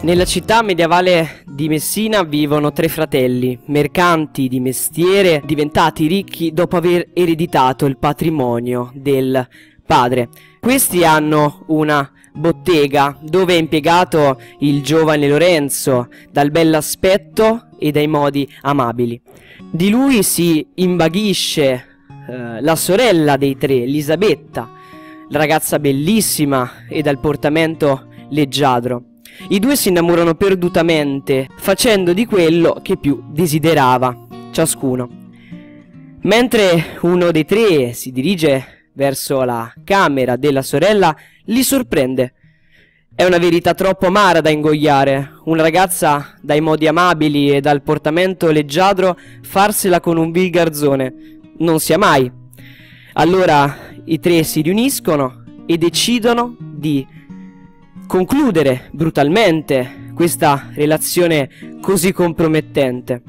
Nella città medievale di Messina vivono tre fratelli, mercanti di mestiere, diventati ricchi dopo aver ereditato il patrimonio del padre. Questi hanno una bottega dove è impiegato il giovane Lorenzo, dal bell'aspetto e dai modi amabili. Di lui si imbaghisce eh, la sorella dei tre, Elisabetta, la ragazza bellissima e dal portamento leggiadro. I due si innamorano perdutamente, facendo di quello che più desiderava, ciascuno. Mentre uno dei tre si dirige verso la camera della sorella, li sorprende. È una verità troppo amara da ingoiare. Una ragazza dai modi amabili e dal portamento leggiadro farsela con un vil garzone. Non sia mai. Allora i tre si riuniscono e decidono di concludere brutalmente questa relazione così compromettente.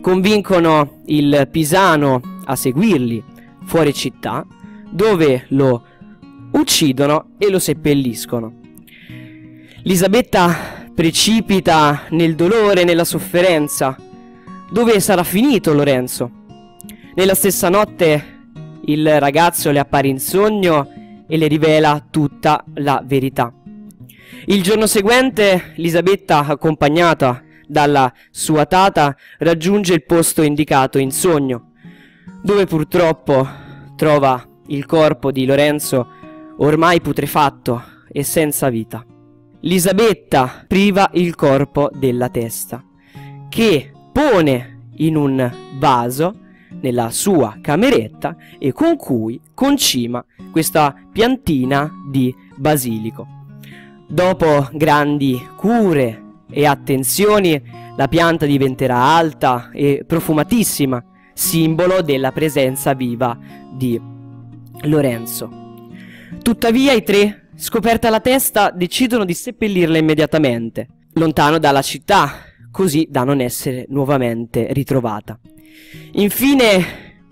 Convincono il Pisano a seguirli fuori città, dove lo uccidono e lo seppelliscono. Elisabetta precipita nel dolore nella sofferenza. Dove sarà finito Lorenzo? Nella stessa notte il ragazzo le appare in sogno e le rivela tutta la verità. Il giorno seguente Elisabetta, accompagnata dalla sua tata, raggiunge il posto indicato in sogno, dove purtroppo trova il corpo di Lorenzo ormai putrefatto e senza vita. Elisabetta priva il corpo della testa, che pone in un vaso nella sua cameretta e con cui concima questa piantina di basilico. Dopo grandi cure e attenzioni, la pianta diventerà alta e profumatissima, simbolo della presenza viva di Lorenzo. Tuttavia i tre, scoperta la testa, decidono di seppellirla immediatamente, lontano dalla città, così da non essere nuovamente ritrovata. Infine,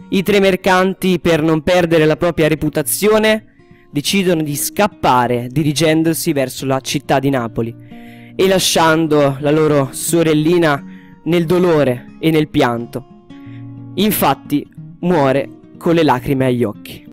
i tre mercanti, per non perdere la propria reputazione, decidono di scappare dirigendosi verso la città di Napoli e lasciando la loro sorellina nel dolore e nel pianto. Infatti muore con le lacrime agli occhi.